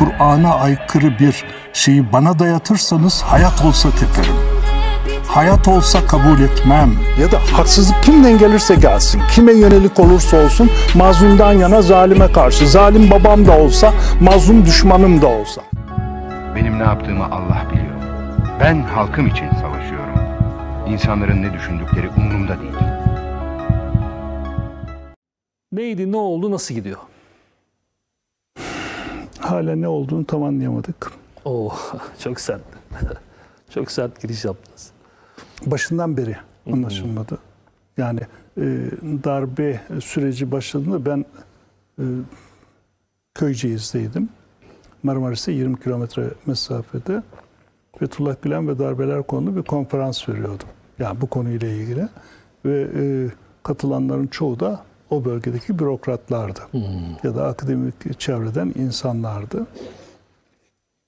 Kur'an'a aykırı bir şeyi bana dayatırsanız hayat olsa teperim. Hayat olsa kabul etmem. Ya da haksızlık kimden gelirse gelsin, kime yönelik olursa olsun mazlumdan yana zalime karşı. Zalim babam da olsa, mazlum düşmanım da olsa. Benim ne yaptığımı Allah biliyor. Ben halkım için savaşıyorum. İnsanların ne düşündükleri umurumda değil. Neydi, ne oldu, nasıl gidiyor? Hala ne olduğunu tam anlayamadık. Oo, çok sert. çok sert giriş yaptınız. Başından beri anlaşılmadı. Yani e, darbe süreci başladığında ben e, Köyceğiz'deydim. Marmaris'e 20 kilometre mesafede. Fethullah Gülen ve darbeler konulu bir konferans veriyordum. Yani bu konuyla ilgili. Ve e, katılanların çoğu da o bölgedeki bürokratlardı. Ya da akademik çevreden insanlardı.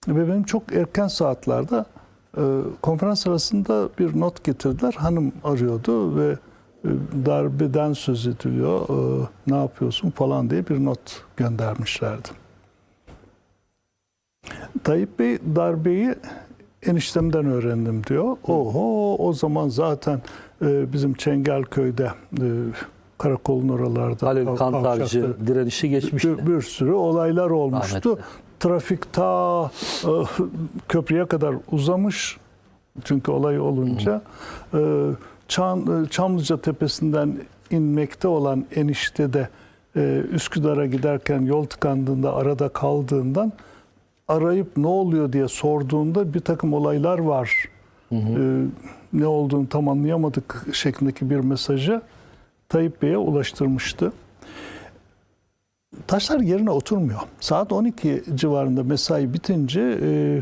Ve benim çok erken saatlerde e, konferans arasında bir not getirdiler. Hanım arıyordu ve e, darbeden söz ediliyor. E, ne yapıyorsun falan diye bir not göndermişlerdi. Tayyip Bey darbeyi eniştemden öğrendim diyor. Oho o zaman zaten e, bizim Çengelköy'de e, karakolun oralarda Halil Kantarcı direnişi geçmişti. bir, bir sürü olaylar olmuştu. Rahmetli. Trafik ta e, köprüye kadar uzamış. Çünkü olay olunca e, Çam, e, Çamlıca Tepesi'nden inmekte olan enişte de e, Üsküdar'a giderken yol tıkandığında arada kaldığından arayıp ne oluyor diye sorduğunda bir takım olaylar var. E, ne olduğunu tam anlayamadık şeklindeki bir mesajı Tayyip Bey'e ulaştırmıştı. Taşlar yerine oturmuyor. Saat 12 civarında mesai bitince e,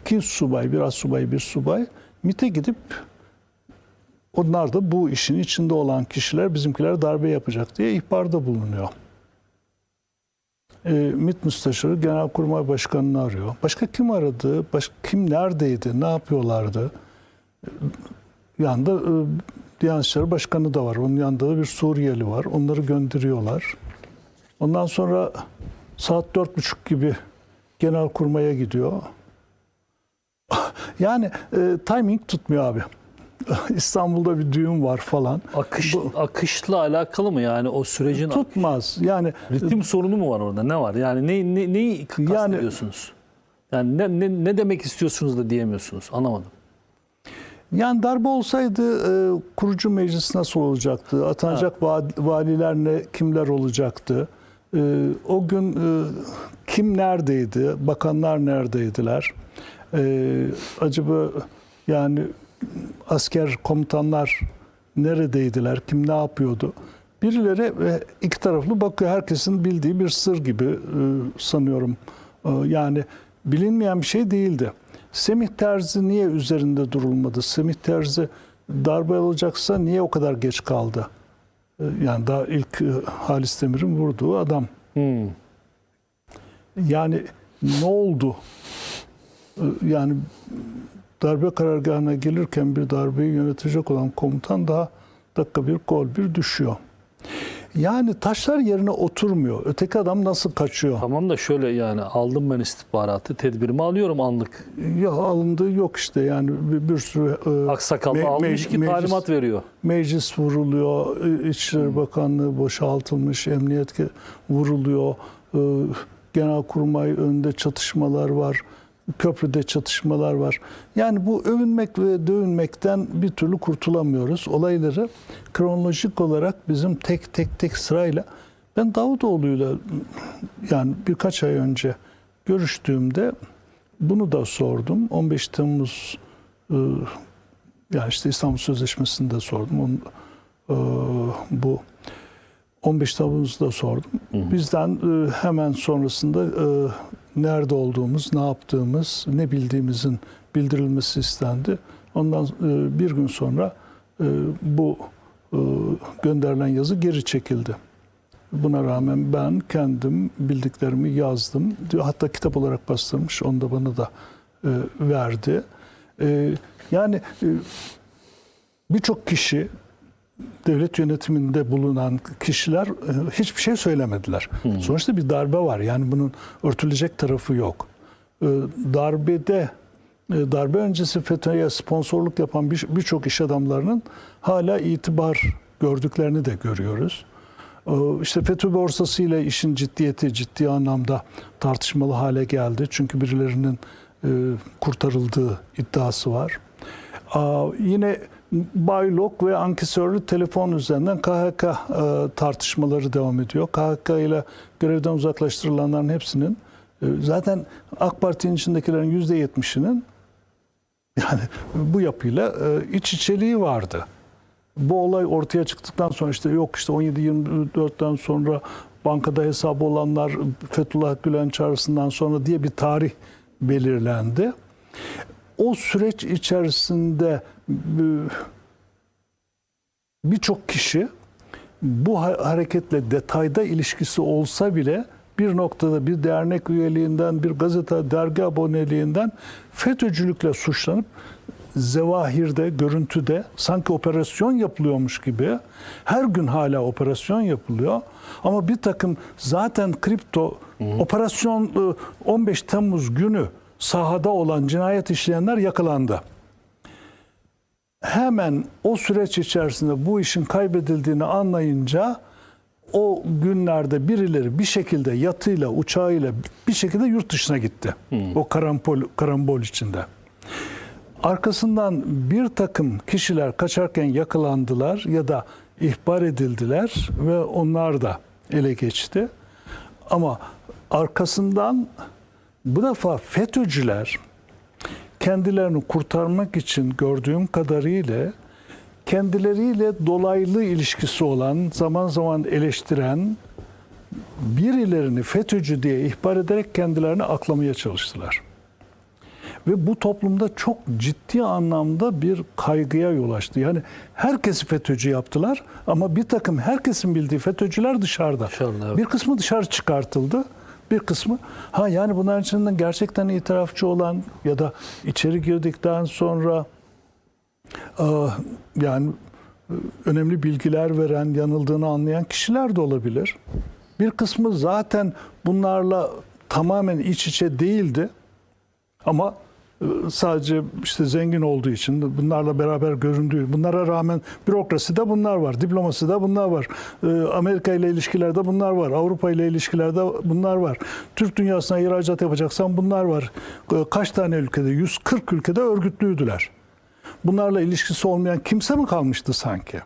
iki subay, biraz subay, bir subay MIT'e gidip onlar da bu işin içinde olan kişiler bizimkiler darbe yapacak diye ihbarda bulunuyor. E, MİT Müsteşarı Genelkurmay Başkanı'nı arıyor. Başka kim aradı? Başka, kim neredeydi? Ne yapıyorlardı? E, Yanında e, Diyanet İşleri Başkanı da var. Onun yanında da bir Suriyeli var. Onları gönderiyorlar. Ondan sonra saat dört buçuk gibi genel kurmaya gidiyor. Yani e, timing tutmuyor abi. İstanbul'da bir düğün var falan. Akış Bu- akışla alakalı mı yani o sürecin Tutmaz. Yani ritim sorunu mu var orada? Ne var? Yani ne ne neyi kastediyorsunuz? Yani ne, ne ne demek istiyorsunuz da diyemiyorsunuz. Anlamadım. Yani darbe olsaydı e, kurucu meclis nasıl olacaktı? Atanacak va- valiler ne, kimler olacaktı? E, o gün e, kim neredeydi? Bakanlar neredeydiler? E, acaba yani asker komutanlar neredeydiler? Kim ne yapıyordu? Birileri e, iki taraflı bakıyor. Herkesin bildiği bir sır gibi e, sanıyorum. E, Yani bilinmeyen bir şey değildi. Semih Terzi niye üzerinde durulmadı? Semih Terzi darbe olacaksa niye o kadar geç kaldı? E, Yani daha ilk e, Halis Demir'in vurduğu adam. Hmm. Yani ne oldu? Ee, Yani darbe karargahına gelirken bir darbeyi yönetecek olan komutan daha dakika bir gol bir düşüyor. Yani taşlar yerine oturmuyor. Öteki adam nasıl kaçıyor? Tamam da şöyle yani aldım ben istihbaratı, tedbirimi alıyorum anlık. Ya alındığı yok işte yani bir, bir sürü e, Aksakallı me- almış me- ki meclis- talimat veriyor. Meclis vuruluyor, İçişleri Bakanlığı boşaltılmış, emniyet vuruluyor, e, genelkurmay önünde çatışmalar var, köprüde çatışmalar var. Yani bu övünmek ve dövünmekten bir türlü kurtulamıyoruz. Olayları kronolojik olarak bizim tek tek tek sırayla ben Davutoğlu'yla yani birkaç ay önce görüştüğümde bunu da sordum. 15 Temmuz e, yani işte İstanbul Sözleşmesi'ni de sordum. Onun, e, bu 15 Temmuz'da da sordum. Bizden e, hemen sonrasında nerede olduğumuz, ne yaptığımız, ne bildiğimizin bildirilmesi istendi. Ondan e, bir gün sonra e, bu e, gönderilen yazı geri çekildi. Buna rağmen ben kendim bildiklerimi yazdım. Hatta kitap olarak bastırmış, onu da bana da verdi. Yani birçok kişi devlet yönetiminde bulunan kişiler e, hiçbir şey söylemediler. Sonuçta bir darbe var. Yani bunun örtülecek tarafı yok. E, Darbede e, darbe öncesi FETÖ'ye sponsorluk yapan bir- birçok iş adamlarının hala itibar gördüklerini de görüyoruz. İşte FETÖ borsası ile işin ciddiyeti ciddi anlamda tartışmalı hale geldi. Çünkü birilerinin kurtarıldığı iddiası var. Yine Baylok ve ankesörlü telefon üzerinden KHK e, tartışmaları devam ediyor. KHK ile görevden uzaklaştırılanların hepsinin e, zaten AK Parti'nin içindekilerin %70'inin yani bu yapıyla e, iç içeliği vardı. Bu olay ortaya çıktıktan sonra işte yok işte 17-24'ten sonra bankada hesabı olanlar Fethullah Gülen çağrısından sonra diye bir tarih belirlendi. O süreç içerisinde e, birçok kişi bu ha- hareketle detayda ilişkisi olsa bile bir noktada bir dernek üyeliğinden, bir gazete, dergi aboneliğinden FETÖ'cülükle suçlanıp zevahirde, görüntüde sanki operasyon yapılıyormuş gibi her gün hala operasyon yapılıyor. Ama bir takım zaten kripto operasyon e, 15 Temmuz günü sahada olan cinayet işleyenler yakalandı hemen o süreç içerisinde bu işin kaybedildiğini anlayınca o günlerde birileri bir şekilde yatıyla, uçağıyla bir şekilde yurt dışına gitti. O karambol, karambol içinde. Arkasından bir takım kişiler kaçarken yakalandılar ya da ihbar edildiler ve onlar da ele geçti. Ama arkasından bu defa FETÖ'cüler kendilerini kurtarmak için gördüğüm kadarıyla kendileriyle dolaylı ilişkisi olan, zaman zaman eleştiren birilerini FETÖ'cü diye ihbar ederek kendilerini aklamaya çalıştılar. Ve bu toplumda çok ciddi anlamda bir kaygıya yol açtı. Yani herkesi FETÖ'cü yaptılar ama bir takım herkesin bildiği FETÖ'cüler dışarıda. Dışarıda, evet. Bir kısmı dışarı çıkartıldı. Bir kısmı ha yani bunların içinden gerçekten itirafçı olan ya da içeri girdikten sonra e, yani e, önemli bilgiler veren, yanıldığını anlayan kişiler de olabilir. Bir kısmı zaten bunlarla tamamen iç içe değildi. Ama sadece işte zengin olduğu için bunlarla beraber göründüğü, bunlara rağmen bürokraside bunlar var, diplomaside bunlar var, e, Amerika ile ilişkilerde bunlar var, Avrupa ile ilişkilerde bunlar var. Türk dünyasına ihracat yapacaksan bunlar var. E, Kaç tane ülkede? 140 ülkede örgütlüydüler. Bunlarla ilişkisi olmayan kimse mi kalmıştı sanki?